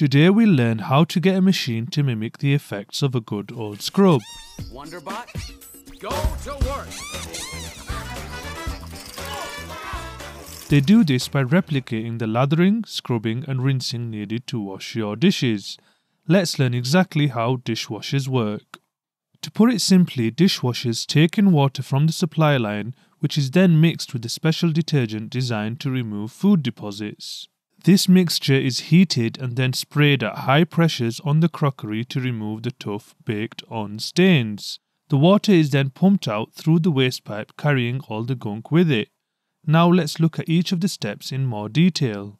Today we'll learn how to get a machine to mimic the effects of a good old scrub. Wonderbot, go to work. They do this by replicating the lathering, scrubbing and rinsing needed to wash your dishes. Let's learn exactly how dishwashers work. To put it simply, dishwashers take in water from the supply line which is then mixed with a special detergent designed to remove food deposits. This mixture is heated and then sprayed at high pressures on the crockery to remove the tough baked on stains. The water is then pumped out through the waste pipe carrying all the gunk with it. Now let's look at each of the steps in more detail.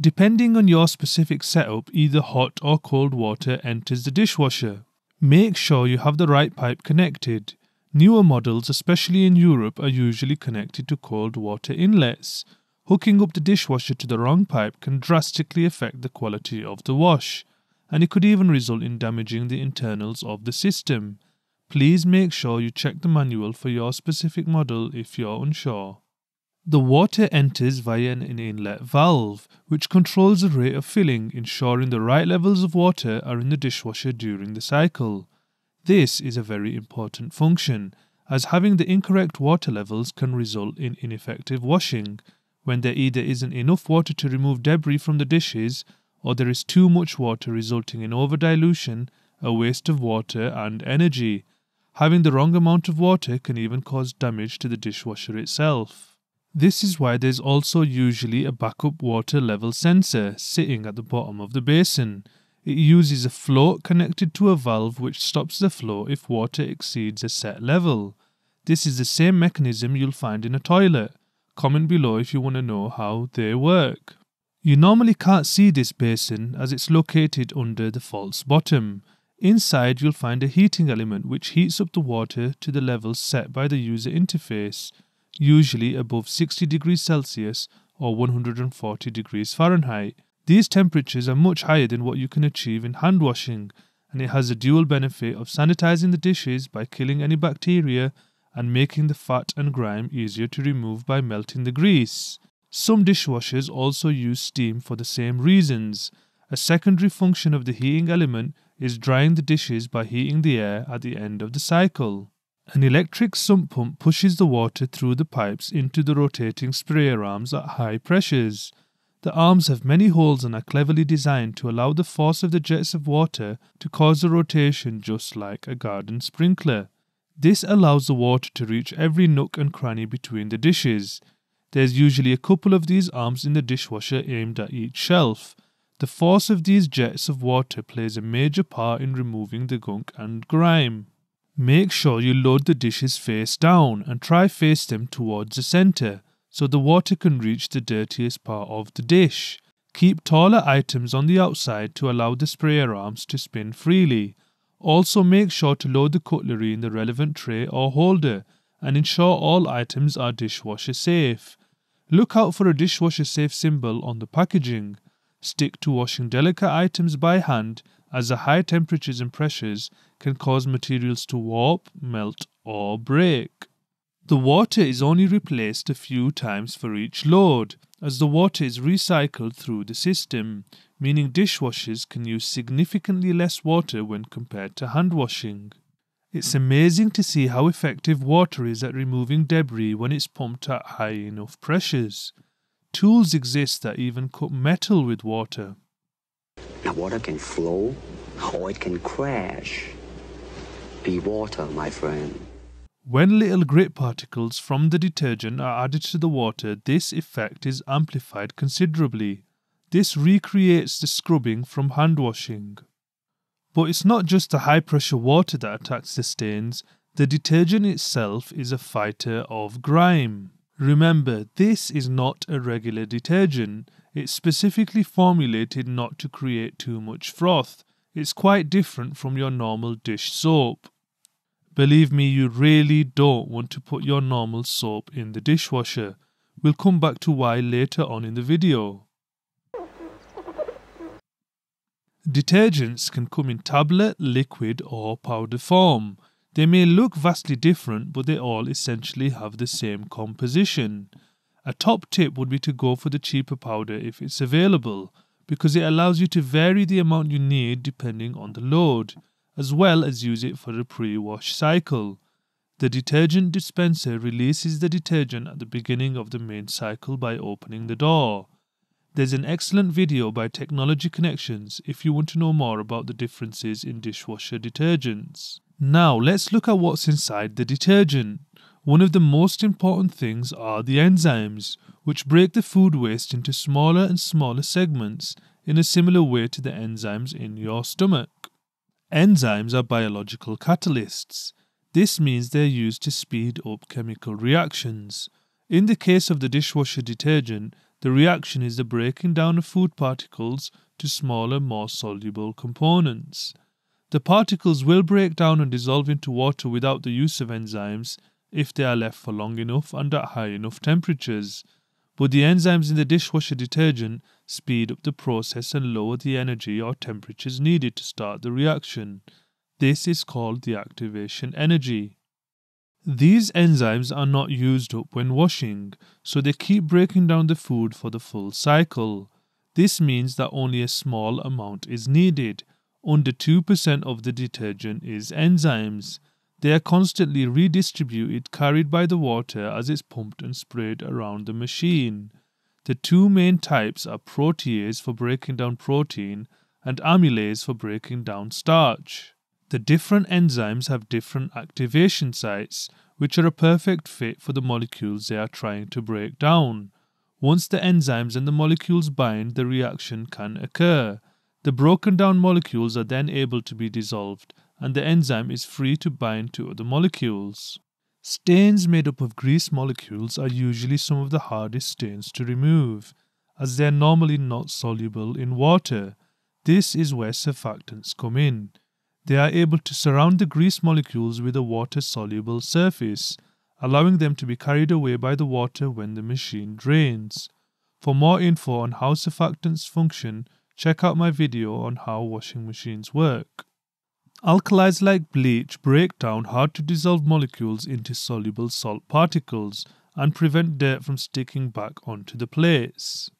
Depending on your specific setup, either hot or cold water enters the dishwasher. Make sure you have the right pipe connected. Newer models, especially in Europe, are usually connected to cold water inlets. Hooking up the dishwasher to the wrong pipe can drastically affect the quality of the wash, and it could even result in damaging the internals of the system. Please make sure you check the manual for your specific model if you're unsure. The water enters via an inlet valve, which controls the rate of filling, ensuring the right levels of water are in the dishwasher during the cycle. This is a very important function, as having the incorrect water levels can result in ineffective washing, when there either isn't enough water to remove debris from the dishes or there is too much water resulting in over dilution, a waste of water and energy. Having the wrong amount of water can even cause damage to the dishwasher itself. This is why there's also usually a backup water level sensor sitting at the bottom of the basin. It uses a float connected to a valve which stops the flow if water exceeds a set level. This is the same mechanism you'll find in a toilet. Comment below if you want to know how they work. You normally can't see this basin as it's located under the false bottom. Inside you'll find a heating element which heats up the water to the levels set by the user interface, usually above 60 degrees Celsius or 140 degrees Fahrenheit. These temperatures are much higher than what you can achieve in hand washing, and it has a dual benefit of sanitizing the dishes by killing any bacteria and making the fat and grime easier to remove by melting the grease. Some dishwashers also use steam for the same reasons. A secondary function of the heating element is drying the dishes by heating the air at the end of the cycle. An electric sump pump pushes the water through the pipes into the rotating sprayer arms at high pressures. The arms have many holes and are cleverly designed to allow the force of the jets of water to cause a rotation just like a garden sprinkler. This allows the water to reach every nook and cranny between the dishes. There's usually a couple of these arms in the dishwasher aimed at each shelf. The force of these jets of water plays a major part in removing the gunk and grime. Make sure you load the dishes face down and try face them towards the center so the water can reach the dirtiest part of the dish. Keep taller items on the outside to allow the sprayer arms to spin freely. Also make sure to load the cutlery in the relevant tray or holder and ensure all items are dishwasher safe. Look out for a dishwasher safe symbol on the packaging. Stick to washing delicate items by hand as the high temperatures and pressures can cause materials to warp, melt or break. The water is only replaced a few times for each load, as the water is recycled through the system, meaning dishwashers can use significantly less water when compared to hand washing. It's amazing to see how effective water is at removing debris when it's pumped at high enough pressures. Tools exist that even cut metal with water. Now, water can flow or it can crash. Be water, my friend. When little grit particles from the detergent are added to the water, this effect is amplified considerably. This recreates the scrubbing from hand washing. But it's not just the high pressure water that attacks the stains, the detergent itself is a fighter of grime. Remember, this is not a regular detergent. It's specifically formulated not to create too much froth. It's quite different from your normal dish soap. Believe me, you really don't want to put your normal soap in the dishwasher. We'll come back to why later on in the video. Detergents can come in tablet, liquid or powder form. They may look vastly different but they all essentially have the same composition. A top tip would be to go for the cheaper powder if it's available, because it allows you to vary the amount you need depending on the load, as well as use it for a pre wash cycle. The detergent dispenser releases the detergent at the beginning of the main cycle by opening the door. There's an excellent video by Technology Connections if you want to know more about the differences in dishwasher detergents. Now let's look at what's inside the detergent. One of the most important things are the enzymes, which break the food waste into smaller and smaller segments in a similar way to the enzymes in your stomach. Enzymes are biological catalysts. This means they're used to speed up chemical reactions. In the case of the dishwasher detergent, the reaction is the breaking down of food particles to smaller, more soluble components. The particles will break down and dissolve into water without the use of enzymes if they are left for long enough and at high enough temperatures. But the enzymes in the dishwasher detergent speed up the process and lower the energy or temperatures needed to start the reaction. This is called the activation energy. These enzymes are not used up when washing, so they keep breaking down the food for the full cycle. This means that only a small amount is needed. Under 2% of the detergent is enzymes. They are constantly redistributed, carried by the water as it's pumped and sprayed around the machine. The two main types are protease for breaking down protein and amylase for breaking down starch. The different enzymes have different activation sites, which are a perfect fit for the molecules they are trying to break down. Once the enzymes and the molecules bind, the reaction can occur. The broken down molecules are then able to be dissolved, and the enzyme is free to bind to other molecules. Stains made up of grease molecules are usually some of the hardest stains to remove, as they are normally not soluble in water. This is where surfactants come in. They are able to surround the grease molecules with a water soluble surface, allowing them to be carried away by the water when the machine drains. For more info on how surfactants function, check out my video on how washing machines work. Alkalis like bleach break down hard to dissolve molecules into soluble salt particles and prevent dirt from sticking back onto the plates.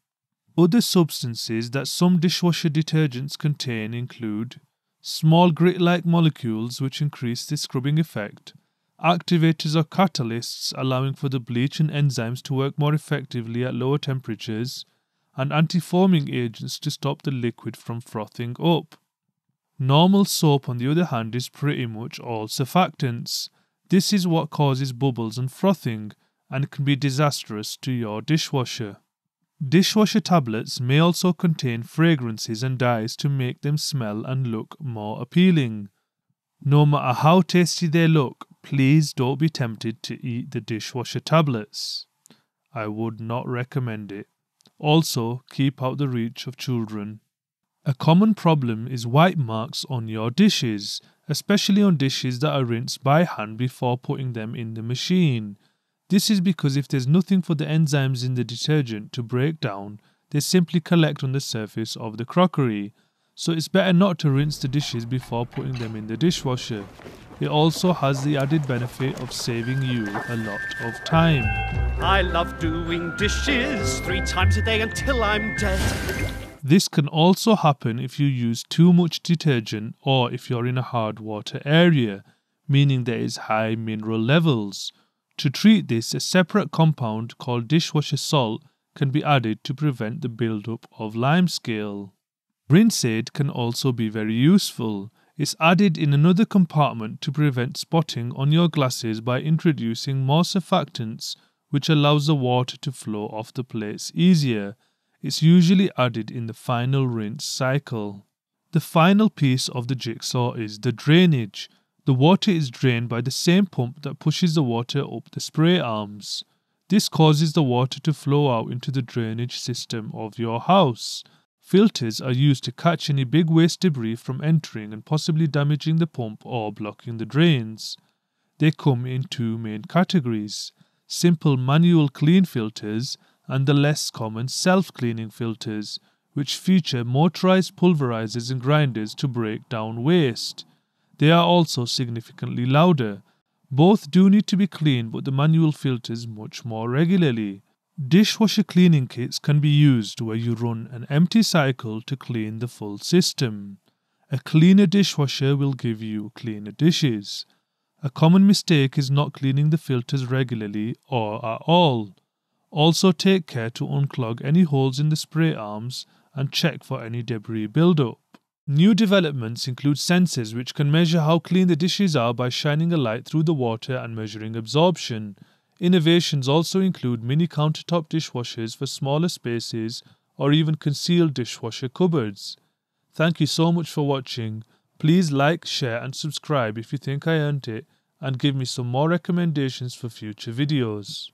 Other substances that some dishwasher detergents contain include small grit like molecules which increase the scrubbing effect, activators or catalysts allowing for the bleach and enzymes to work more effectively at lower temperatures, and anti-foaming agents to stop the liquid from frothing up. Normal soap, on the other hand, is pretty much all surfactants. This is what causes bubbles and frothing and can be disastrous to your dishwasher. Dishwasher tablets may also contain fragrances and dyes to make them smell and look more appealing. No matter how tasty they look, please don't be tempted to eat the dishwasher tablets. I would not recommend it. Also, keep out the reach of children. A common problem is white marks on your dishes, especially on dishes that are rinsed by hand before putting them in the machine. This is because if there's nothing for the enzymes in the detergent to break down, they simply collect on the surface of the crockery. So it's better not to rinse the dishes before putting them in the dishwasher. It also has the added benefit of saving you a lot of time. I love doing dishes three times a day until I'm dead. This can also happen if you use too much detergent or if you're in a hard water area, meaning there is high mineral levels. To treat this, a separate compound called dishwasher salt can be added to prevent the buildup of limescale. Rinse aid can also be very useful. It's added in another compartment to prevent spotting on your glasses by introducing more surfactants, which allows the water to flow off the plates easier. It's usually added in the final rinse cycle. The final piece of the jigsaw is the drainage. The water is drained by the same pump that pushes the water up the spray arms. This causes the water to flow out into the drainage system of your house. Filters are used to catch any big waste debris from entering and possibly damaging the pump or blocking the drains. They come in two main categories simple manual clean filters and the less common self cleaning filters, which feature motorized pulverizers and grinders to break down waste. They are also significantly louder. Both do need to be cleaned, but the manual filters much more regularly. Dishwasher cleaning kits can be used where you run an empty cycle to clean the full system. A cleaner dishwasher will give you cleaner dishes. A common mistake is not cleaning the filters regularly or at all. Also, take care to unclog any holes in the spray arms and check for any debris buildup. New developments include sensors which can measure how clean the dishes are by shining a light through the water and measuring absorption. Innovations also include mini countertop dishwashers for smaller spaces or even concealed dishwasher cupboards. Thank you so much for watching. Please like, share, and subscribe if you think I earned it, and give me some more recommendations for future videos.